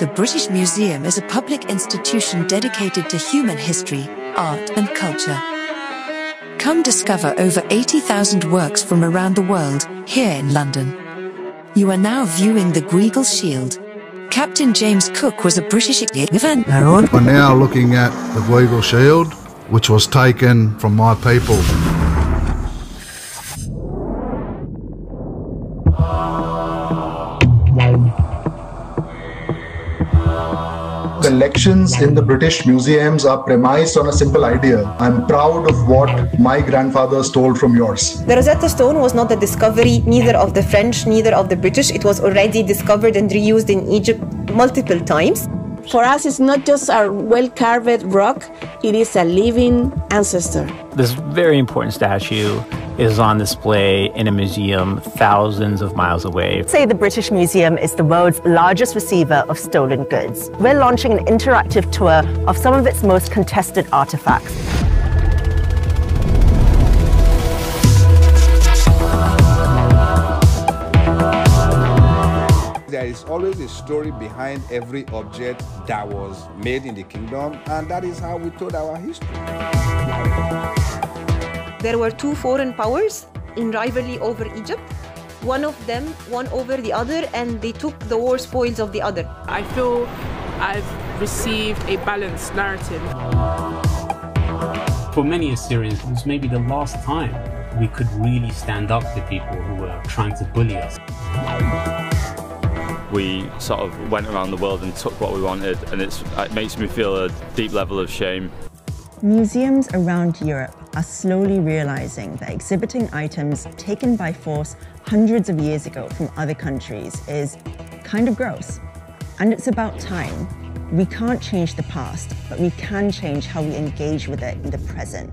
The British Museum is a public institution dedicated to human history, art, and culture. Come discover over 80,000 works from around the world here in London. You are now viewing the Gweagal Shield. Captain James Cook was a British event. We're now looking at the Gweagal Shield, which was taken from my people. Collections in the British museums are premised on a simple idea. I'm proud of what my grandfather stole from yours. The Rosetta Stone was not a discovery neither of the French, neither of the British. It was already discovered and reused in Egypt multiple times. For us, it's not just a well carved rock, it is a living ancestor. This very important statue is on display in a museum thousands of miles away. Say the British Museum is the world's largest receiver of stolen goods. We're launching an interactive tour of some of its most contested artifacts. There is always a story behind every object that was made in the kingdom, and that is how we told our history. There were two foreign powers in rivalry over Egypt. One of them won over the other and they took the war spoils of the other. I feel I've received a balanced narrative. For many Assyrians, it was maybe the last time we could really stand up to people who were trying to bully us. We sort of went around the world and took what we wanted, and it makes me feel a deep level of shame. Museums around Europe are slowly realizing that exhibiting items taken by force hundreds of years ago from other countries is kind of gross. And it's about time. We can't change the past, but we can change how we engage with it in the present.